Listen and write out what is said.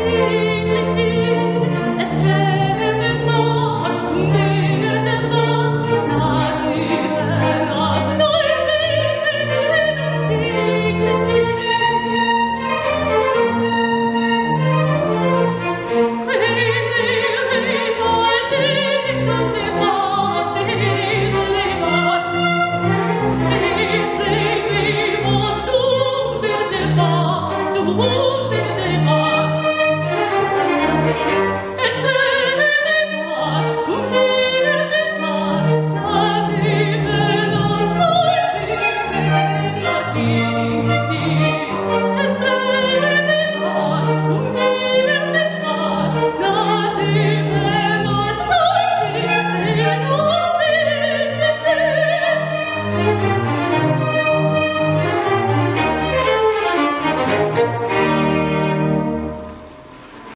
Yeah.